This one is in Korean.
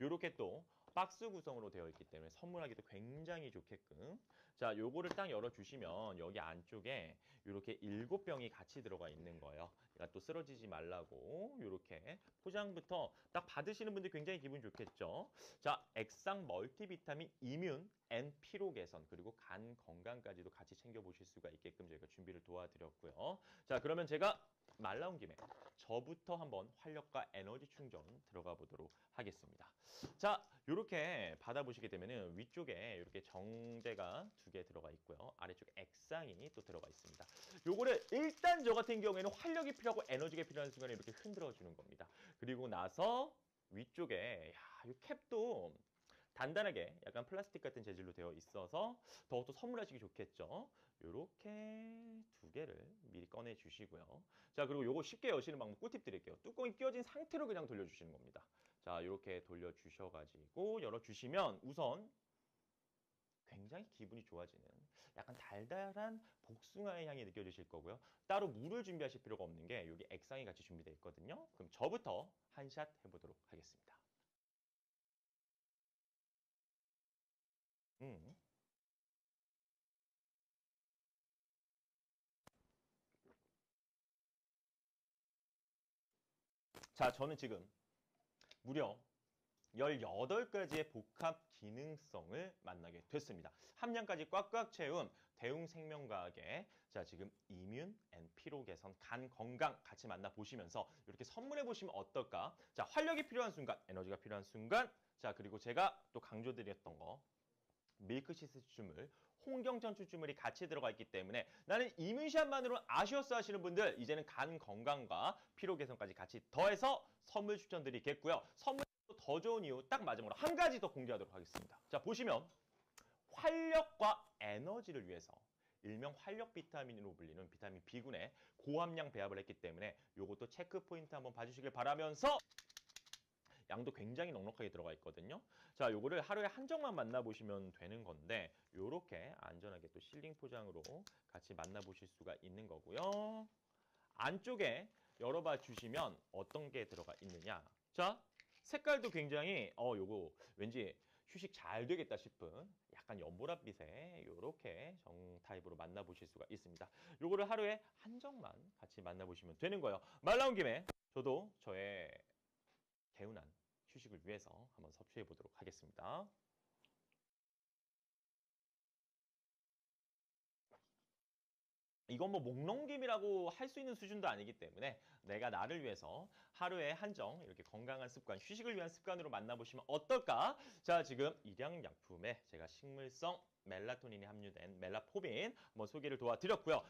요렇게 또 박스 구성으로 되어 있기 때문에 선물하기도 굉장히 좋게끔. 자 요거를 딱 열어주시면 여기 안쪽에 이렇게 일곱 병이 같이 들어가 있는 거예요. 그러니까 또 쓰러지지 말라고 요렇게 포장부터 딱 받으시는 분들 굉장히 기분 좋겠죠? 자 액상 멀티비타민 immune and 피로 개선 그리고 간 건강까지도 같이 챙겨보실 수가 있게끔 저희가 준비를 도와드렸고요. 자 그러면 제가 말 나온 김에 저부터 한번 활력과 에너지 충전 들어가 보도록 하겠습니다. 자, 이렇게 받아보시게 되면은 위쪽에 이렇게 정제가 두 개 들어가 있고요. 아래쪽에 액상이 또 들어가 있습니다. 요거를 일단 저 같은 경우에는 활력이 필요하고 에너지가 필요한 순간에 이렇게 흔들어 주는 겁니다. 그리고 나서 위쪽에 야, 이 캡도 단단하게 약간 플라스틱 같은 재질로 되어 있어서 더욱더 선물하시기 좋겠죠. 요렇게 두 개를 미리 꺼내 주시고요. 자, 그리고 요거 쉽게 여시는 방법 꿀팁 드릴게요. 뚜껑이 끼워진 상태로 그냥 돌려주시는 겁니다. 자, 요렇게 돌려주셔가지고 열어주시면 우선 굉장히 기분이 좋아지는 약간 달달한 복숭아의 향이 느껴지실 거고요. 따로 물을 준비하실 필요가 없는 게 여기 액상이 같이 준비되어 있거든요. 그럼 저부터 한 샷 해보도록 하겠습니다. 자, 저는 지금 무려 18가지의 복합 기능성을 만나게 됐습니다. 함량까지 꽉꽉 채운 대웅생명과학의 자 지금 immune and 피로 개선, 간 건강 같이 만나보시면서 이렇게 선물해 보시면 어떨까? 자 활력이 필요한 순간, 에너지가 필요한 순간 자 그리고 제가 또 강조드렸던 거 밀크씨슬 추출물, 홍경천 추출물이 같이 들어가 있기 때문에 나는 immune shot만으로 아쉬웠어 하시는 분들 이제는 간 건강과 피로 개선까지 같이 더해서 선물 추천드리겠고요. 선물 더 좋은 이유 딱 마지막으로 한 가지 더 공개하도록 하겠습니다. 자 보시면 활력과 에너지를 위해서 일명 활력 비타민으로 불리는 비타민 B군의 고함량 배합을 했기 때문에 이것도 체크 포인트 한번 봐주시길 바라면서 양도 굉장히 넉넉하게 들어가 있거든요. 자, 요거를 하루에 한 정만 만나보시면 되는 건데 요렇게 안전하게 또 실링 포장으로 같이 만나보실 수가 있는 거고요. 안쪽에 열어봐 주시면 어떤 게 들어가 있느냐. 자, 색깔도 굉장히 어 요거 왠지 휴식 잘 되겠다 싶은 약간 연보랏빛의 요렇게 정 타입으로 만나보실 수가 있습니다. 요거를 하루에 한 정만 같이 만나보시면 되는 거예요. 말 나온 김에 저도 저의 개운한 휴식을 위해서 한번 섭취해 보도록 하겠습니다. 이건 뭐 목넘김이라고 할 수 있는 수준도 아니기 때문에 내가 나를 위해서 하루에 한정 이렇게 건강한 습관, 휴식을 위한 습관으로 만나보시면 어떨까? 자, 지금 일양약품에 제가 식물성 멜라토닌이 함유된 멜라포빈 한번 소개를 도와드렸고요.